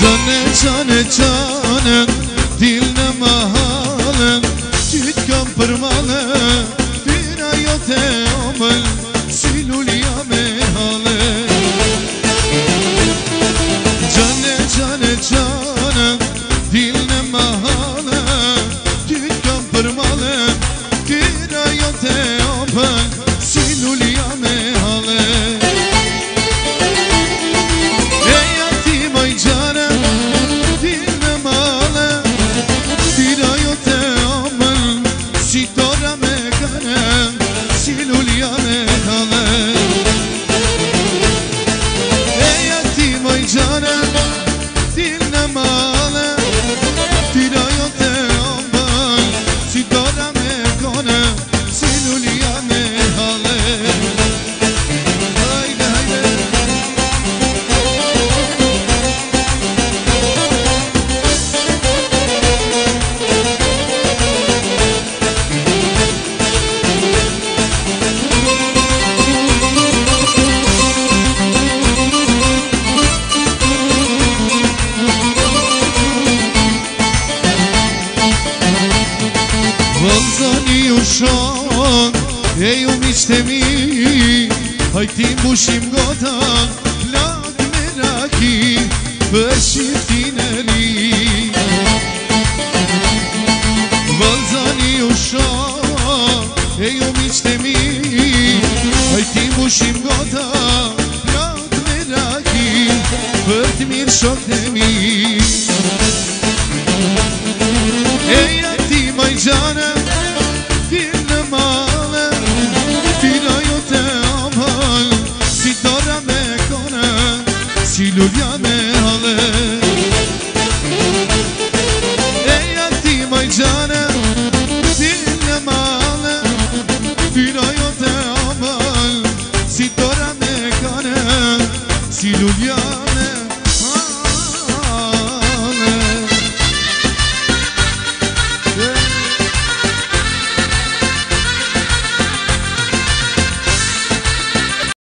Cane cane cane Dilne mahalem Çit kampırmalı Bir ayote omel Malzani u shok, e ju mi shtemi Hajti mbushim gota, plat me raki Për të mirë shok të mi Malzani u shok, e ju mi shtemi Hajti mbushim gota, plat me raki Për të mirë shok të mi me kona Si